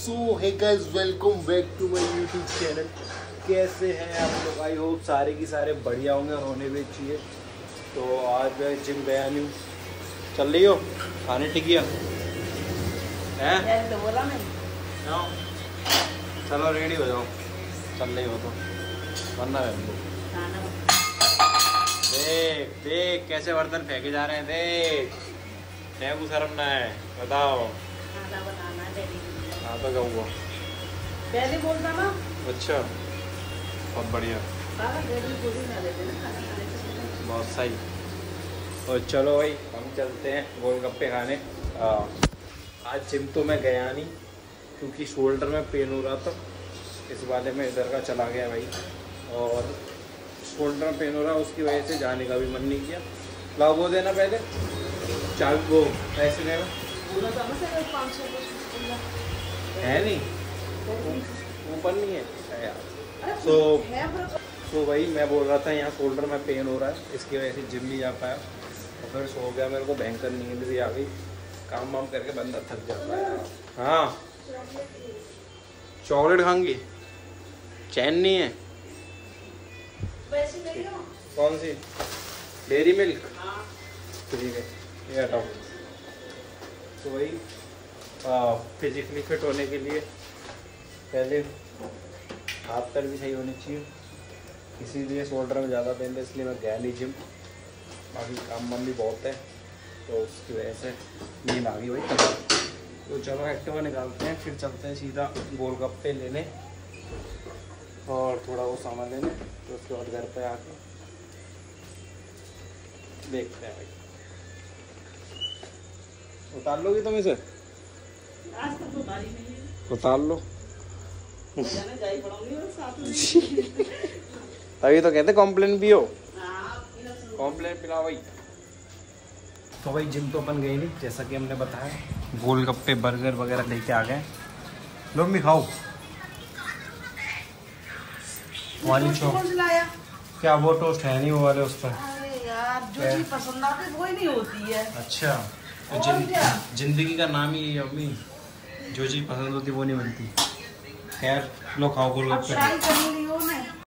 So hi guys welcome back to my YouTube channel कैसे हैं आप लोग? आई होप सारे की सारे बढ़िया होंगे और होने भी चाहिए। तो आज मैं जिम गया नहीं चल रही हो? खाने टिकिया? हैं? तो बोला मैं चलो रेडी हो जाओ। चल रही हो तो। वरना देख देख कैसे बर्तन फेंके जा रहे हैं देख। को शर्म ना है बताओ। खाना बनाना हाँ तो क्या हुआ। डैडी बोलता ना अच्छा बहुत बढ़िया। को पहले। बहुत सही। और चलो भाई हम चलते हैं गोलगप्पे खाने। आ, आज जिम तो मैं गया नहीं क्योंकि शोल्डर में पेन हो रहा था। इस वाले में इधर का चला गया भाई। और शोल्डर में पेन हो रहा उसकी वजह से जाने का भी मन नहीं किया। लाओ वो देना पहले। चाल वो पैसे देना। सौ है नहीं। ऊपर नहीं है। पर तो वही मैं बोल रहा था यहाँ शोल्डर में पेन हो रहा है इसकी वजह से जिम नहीं जा पाया। और फिर सो गया मेरे को भयंकर नींद भी आ गई। काम वाम करके बंदा थक जाता है हाँ। चॉकलेट खाऊँगी। चैन नहीं है। कौन सी? डेरी मिल्क हाँ। ठीक है ये हटाओ। तो वही फिजिकली फिट होने के लिए पहले हाथ पैर भी सही होने चाहिए। इसीलिए शोल्डर में ज़्यादा पेन था, इसलिए मैं गया नहीं जिम बाकी काम वाम भी बहुत है तो उसकी वजह से नींद आ गई भाई। तो चलो एक्टिवा निकालते हैं, फिर चलते हैं सीधा गोलगप्पे लेने और थोड़ा वो सामान लेने तो उसके बाद घर पे आके देखते हैं भाई। उतार लोगी तुम इसे? तो है उतार लो। तभी तो कहते कॉम्प्लेन पियो हाँ। कॉम्प्लेन पिलाओ भाई। तो भाई जिम तो अपन गए नहीं जैसा कि हमने बताया। गोलगप्पे बर्गर वगैरह लेके आ गए। लोग भी खाओ। वाली चौक। कौन सा लाया क्या वो टोस्ट है नहीं वो वाले उस पर? अरे यार जो चीज़ पसंद आती है वो ही नहीं होती है। अच्छा। तो ज़िंदगी का नाम ही है अम्मी जो चीज़ पसंद होती वो नहीं बनती। खैर लो खाओ गोलगप्पे